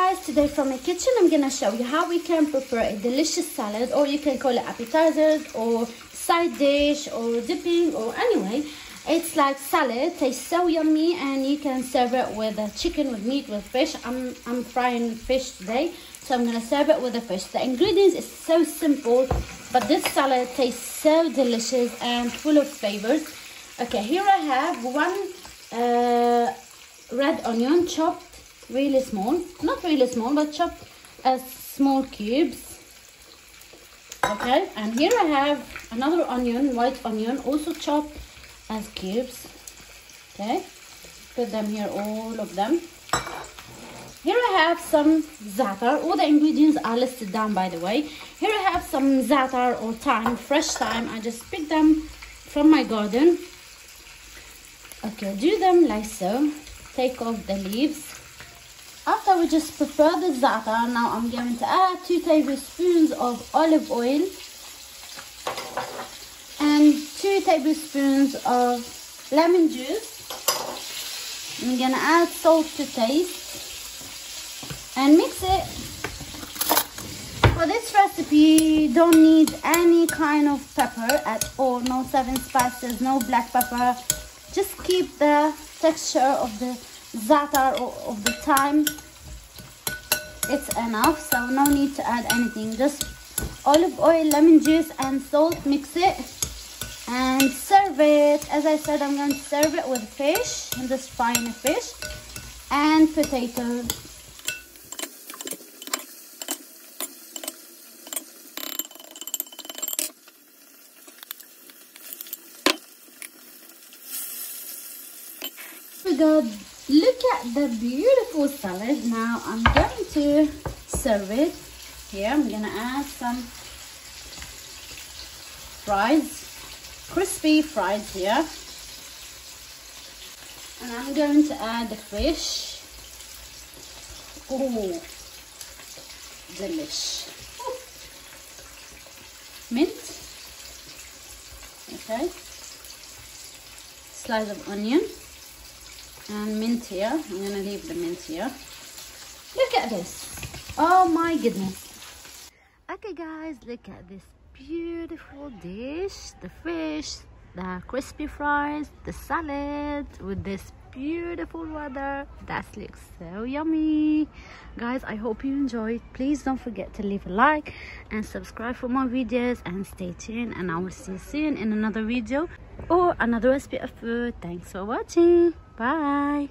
guys. Today from my kitchen I'm gonna show you how we can prepare a delicious salad or you can call it appetizers or side dish or dipping or anyway. It's like salad tastes so yummy and you can serve it with a chicken with meat with fish. I'm, I'm frying fish today so I'm gonna serve it with the fish. The ingredients is so simple but this salad tastes so delicious and full of flavors. Okay here I have one uh, red onion chopped really small. Not really small but chopped as small cubes. Okay and here I have another onion white onion also chopped as cubes. Okay put them here all of them. Here I have some za'atar. All the ingredients are listed down by the way. Here I have some za'atar or thyme fresh thyme. I just picked them from my garden. Okay do them like so. Take off the leaves after we just prepare the za'atar now I'm going to add two tablespoons of olive oil and two tablespoons of lemon juice. I'm gonna add salt to taste and mix it. For this recipe you don't need any kind of pepper at all no seven spices no black pepper. Just keep the texture of the za'atar of the thyme it's enough. So no need to add anything. Just olive oil lemon juice and salt. Mix it and serve it. As i said i'm going to serve it with fish i'm just frying fish and potatoes we go look at the beautiful salad. Now i'm going to serve it here. I'm gonna add some fries crispy fries here. And i'm going to add the fish. Oh delish. Mint. Okay. Slice of onion and mint here. I'm gonna leave the mint here. Look at this. Oh my goodness. Okay guys look at this beautiful dish. The fish the crispy fries the salad with this beautiful weather. That looks so yummy. Guys i hope you enjoyed please don't forget to leave a like and subscribe for more videos and stay tuned. And i will see you soon in another video or another recipe of food. Thanks for watching Bye.